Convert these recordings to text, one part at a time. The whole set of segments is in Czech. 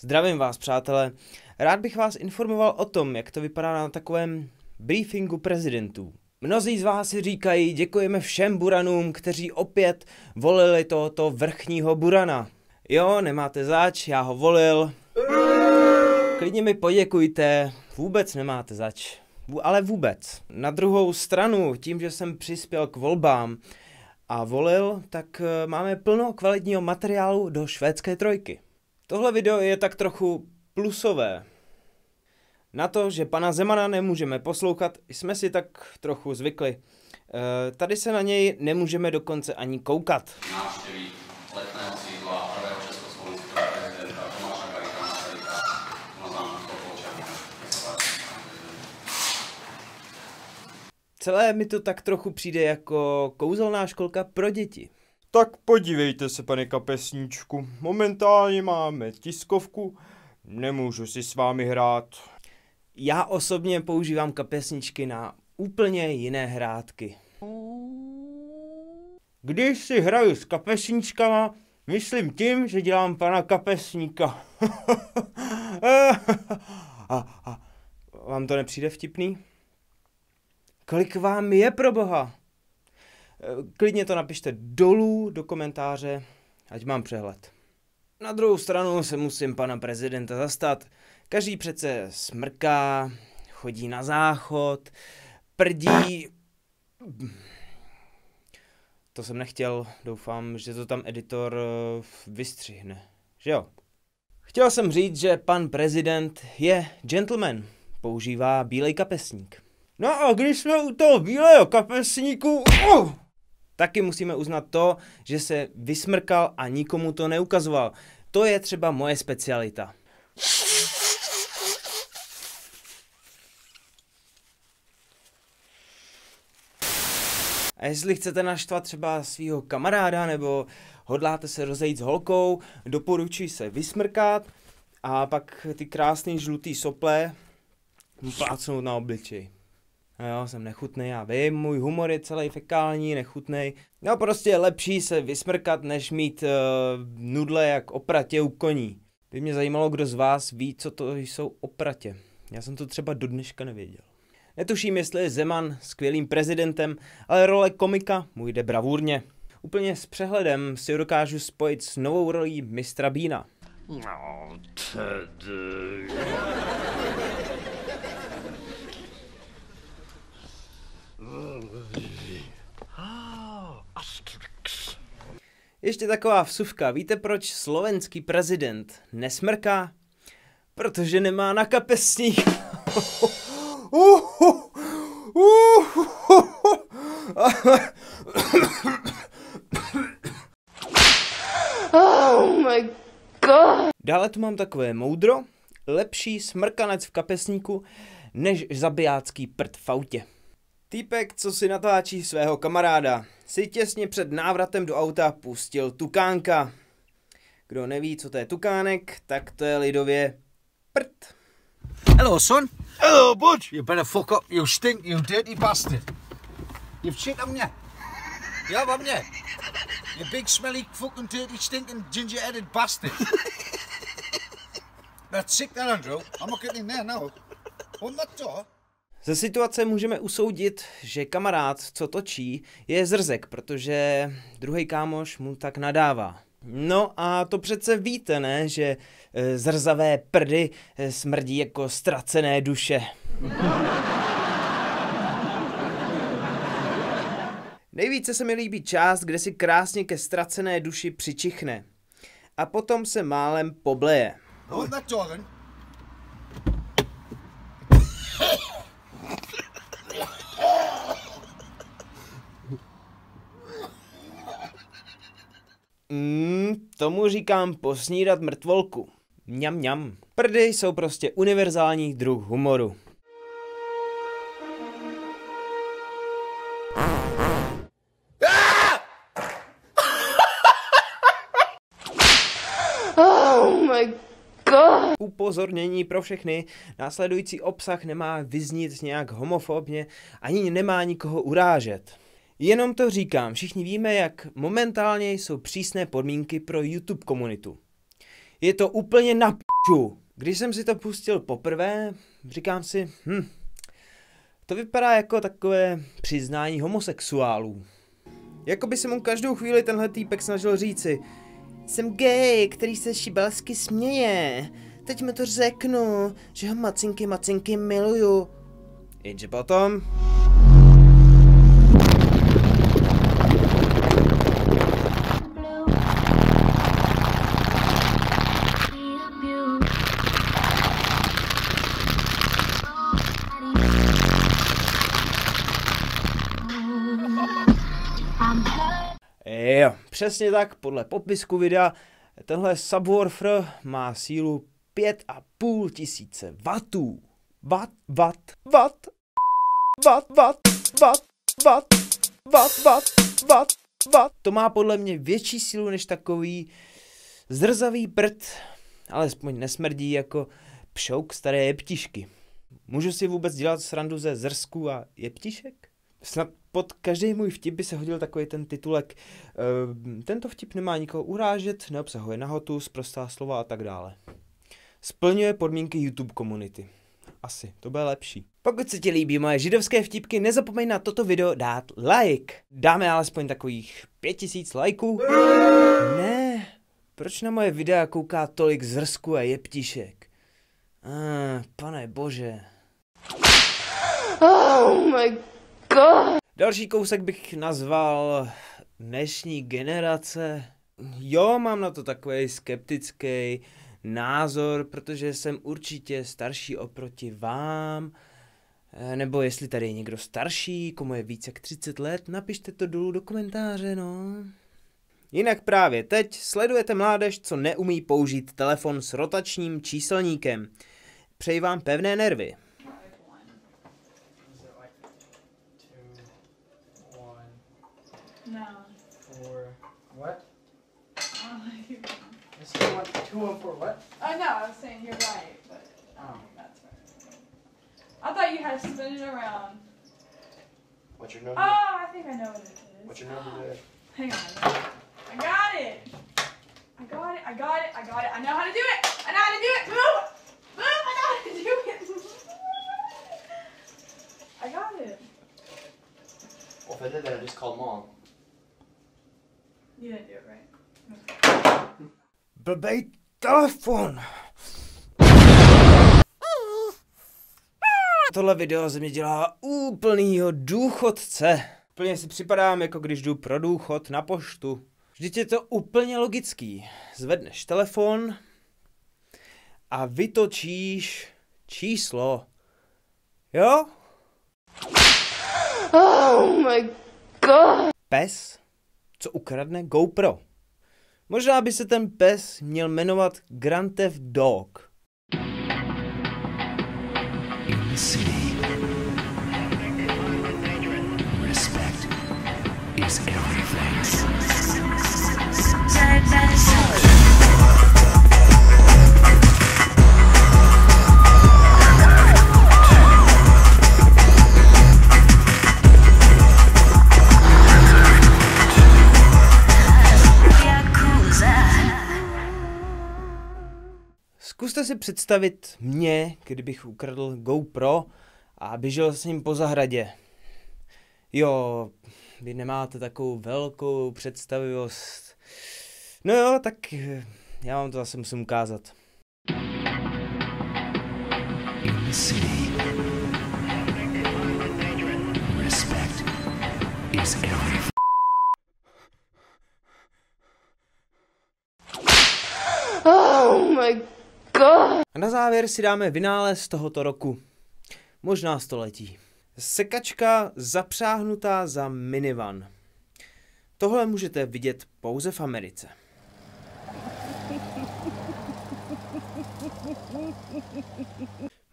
Zdravím vás, přátelé. Rád bych vás informoval o tom, jak to vypadá na takovém briefingu prezidentů. Mnozí z vás si říkají, děkujeme všem buranům, kteří opět volili tohoto vrchního burana. Jo, nemáte zač, já ho volil. Klidně mi poděkujte, vůbec nemáte zač. Ale vůbec. Na druhou stranu, tím, že jsem přispěl k volbám a volil, tak eh, máme plno kvalitního materiálu do švédské trojky. Tohle video je tak trochu plusové. Na to, že pana Zemana nemůžeme poslouchat, jsme si tak trochu zvykli. E, tady se na něj nemůžeme dokonce ani koukat. návštěví letného sídla prvého československého prezidenta Tomáša Garrigua Masaryka na zámku Polčany. Celé mi to tak trochu přijde jako kouzelná školka pro děti. Tak podívejte se, pane kapesníčku, momentálně máme tiskovku, nemůžu si s vámi hrát. Já osobně používám kapesničky na úplně jiné hrátky. Když si hraju s kapesníčkama, myslím tím, že dělám pana kapesníka. A, a vám to nepřijde vtipný? Kolik vám je pro boha? Eh, Klidně to napište dolů do komentáře, ať mám přehled. Na druhou stranu se musím pana prezidenta zastat. Každý přece smrká, chodí na záchod, prdí... To jsem nechtěl, doufám, že to tam editor eh, vystřihne. Že jo? Chtěl jsem říct, že pan prezident je gentleman, používá bílej kapesník. No a když jsme u toho bílého kapesníku... Uh! Taky musíme uznat to, že se vysmrkal a nikomu to neukazoval. To je třeba moje specialita. A jestli chcete naštvat třeba svého kamaráda nebo hodláte se rozejít s holkou, doporučuji se vysmrkat a pak ty krásný žlutý sople plácnout na obličej. Jo, jsem nechutný, já vím, můj humor je celý fekální, nechutný. No prostě je lepší se vysmrkat, než mít uh, nudle jak opratě u koní. By mě zajímalo, kdo z vás ví, co to jsou opratě. Já jsem to třeba do dneška nevěděl. Netuším, jestli je Zeman skvělým prezidentem, ale role komika mu jde bravurně. Úplně s přehledem si ho dokážu spojit s novou rolí mistra Bína. No, tedy. Ještě taková vsuvka, víte proč slovenský prezident nesmrká? Protože nemá na kapesních. Oh my god! Dále tu mám takové moudro. Lepší smrkanec v kapesníku, než zabijácký prd v autě. Týpek, co si natáčí svého kamaráda, si těsně před návratem do auta pustil tukánka. Kdo neví, co to je tukánek, tak to je lidově prd. Hello, son. Hello, bud. You better fuck up, you stink, you dirty bastard. You've shit on me. Yeah, haven't you? You big, smelly, fucking dirty, stinking, ginger-headed bastard. That's sick, that, Andrew. I'm not getting in there now. Open that door. Ze situace můžeme usoudit, že kamarád, co točí, je zrzek, protože druhý kámoš mu tak nadává. No a to přece víte, ne, že e, zrzavé prdy e, smrdí jako ztracené duše. Nejvíce se mi líbí část, kde si krásně ke ztracené duši přičichne. A potom se málem pobleje. Door, Mm, tomu říkám posnídat mrtvolku. Mňam mňam. Prdy jsou prostě univerzální druh humoru. Oh my god! Upozornění pro všechny, následující obsah nemá vyznít nějak homofobně, ani nemá nikoho urážet. Jenom to říkám, všichni víme, jak momentálně jsou přísné podmínky pro YouTube komunitu. Je to úplně na p***, Ču. Když jsem si to pustil poprvé, říkám si, hm, to vypadá jako takové přiznání homosexuálů. Jako by se mu každou chvíli tenhle týpek snažil říci, jsem gay, který se šibelsky směje. Teď mi to řeknu, že ho macinky macinky miluju. Jenže potom... Jo, přesně tak, podle popisku videa, tenhle Subwoofer má sílu 5,5 tisíce vatů. Watt, watt, watt, watt, watt, watt, watt, watt, watt, watt, watt. To má podle mě větší sílu než takový zrzavý prd, alespoň nesmrdí jako pšouk staré jeptišky. Můžu si vůbec dělat srandu ze zrsku a jeptišek? Snad pod každý můj vtip by se hodil takový ten titulek uh, Tento vtip nemá nikoho urážet, neobsahuje nahotu, zprostá slova a tak dále. Splňuje podmínky YouTube komunity. Asi, to bude lepší. Pokud se ti líbí moje židovské vtipky, nezapomeň na toto video dát like. Dáme alespoň takových 5000 lajků. Ne, proč na moje videa kouká tolik zrsku a jeptišek? Ah, pane bože. Oh my. Další kousek bych nazval dnešní generace. Jo, mám na to takový skeptický názor, protože jsem určitě starší oproti vám. Eh, Nebo jestli tady je někdo starší, komu je více jak 30 let, napište to dolů do komentáře, no. Jinak právě teď sledujete mládež, co neumí použít telefon s rotačním číselníkem. Přeji vám pevné nervy. I want two and four. What? oh no, I was saying you're right, but I don't Oh. think that's right. I thought you had to spin it around. What's your number? Oh, I think I know what it is. What's your number there? Hang on. I got it. I got it. I got it. I got it. I know how to do it. I know how to do it. Move. Move. I know how to do it. I got it. Well, if I did that, I just called mom. You didn't do it right. Blbej telefon. Tohle video ze mě dělá úplnýho důchodce. Úplně si připadám, jako když jdu pro důchod na poštu. Vždyť je to úplně logický. Zvedneš telefon a vytočíš číslo. Jo? Oh my god. Pes, co ukradne GoPro. Možná by se ten pes měl jmenovat Grand Theft Dog. Respect is everything. Zkuste si představit mě, kdybych ukradl GoPro a běžel s ním po zahradě. Jo, vy nemáte takovou velkou představivost. No jo, tak eh, já vám to zase musím ukázat. Is everything. Oh my god. A na závěr si dáme vynález tohoto roku. Možná století. Sekačka zapřáhnutá za minivan. Tohle můžete vidět pouze v Americe.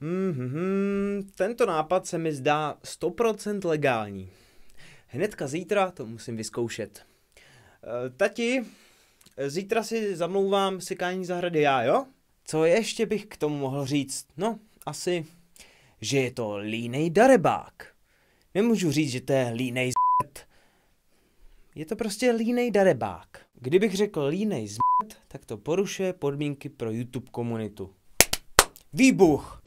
Hmm, tento nápad se mi zdá 100% legální. Hnedka zítra to musím vyzkoušet. E, tati, zítra si zamlouvám sekání zahrady já, jo? Co ještě bych k tomu mohl říct? No, asi, že je to línej darebák. Nemůžu říct, že to je línej z***t. Je to prostě línej darebák. Kdybych řekl línej z***t, tak to porušuje podmínky pro YouTube komunitu. Výbuch!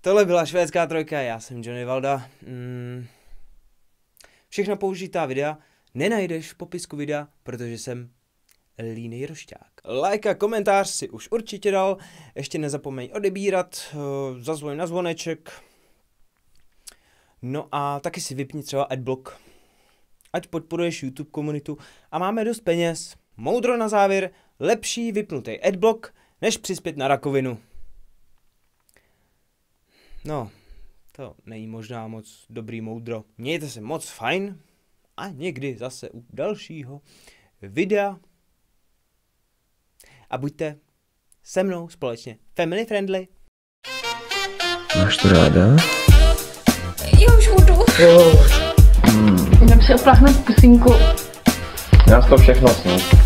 Tohle byla švédská trojka, já jsem Johnny Valda. Mm. Všechna použitá videa nenajdeš v popisku videa, protože jsem líný rošťák. Like a komentář si už určitě dal, ještě nezapomeň odebírat, eh, zazvoň na zvoneček. No a taky si vypni třeba adblock, ať podporuješ YouTube komunitu a máme dost peněz. Moudro na závěr, lepší vypnutý adblock, než přispět na rakovinu. No, to není možná moc dobrý moudro. Mějte se moc fajn a někdy zase u dalšího videa. A buďte se mnou společně family friendly. Máš to ráda? Já už budu. Jdem si opláchnout pusinku. Já to všechno snad.